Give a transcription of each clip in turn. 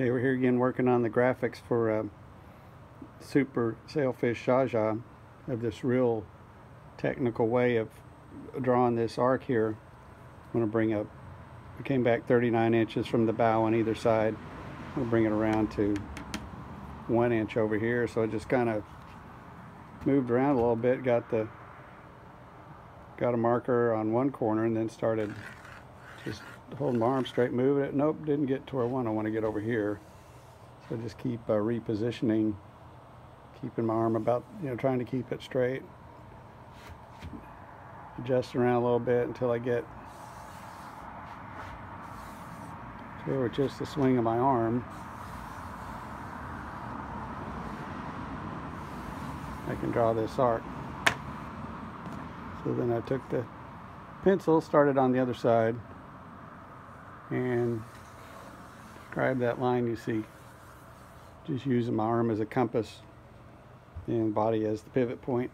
Okay, we're here again working on the graphics for uh, Super Sailfish Zsa Zsa of this real technical way of drawing this arc here. I'm going to bring up, we came back 39 inches from the bow on either side. We'll bring it around to one inch over here. So I just kind of moved around a little bit, got the got a marker on one corner and then started just holding my arm straight, moving it. Nope, didn't get to where I want. I want to get over here. So just keep uh, repositioning, keeping my arm about, you know, trying to keep it straight. Adjust around a little bit until I get to where just the swing of my arm. I can draw this arc. So then I took the pencil, started on the other side, and describe that line you see. Just using my arm as a compass and body as the pivot point.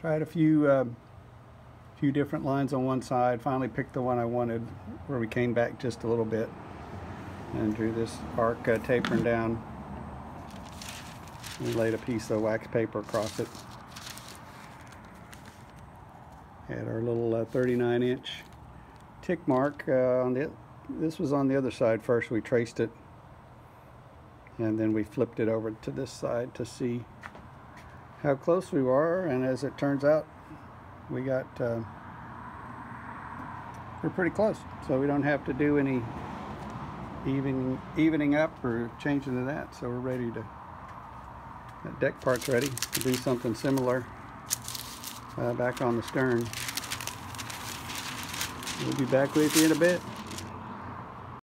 Tried a few uh, few different lines on one side. Finally picked the one I wanted where we came back just a little bit and drew this arc uh, tapering down and laid a piece of wax paper across it. Had our little uh, 39 inch tick mark uh, on the this was on the other side. First we traced it and then we flipped it over to this side to see how close we were and as it turns out we got uh, we're pretty close. So we don't have to do any evening evening up or changing to that. So we're ready to that deck part's ready to do something similar uh, back on the stern We'll be back with you in a bit.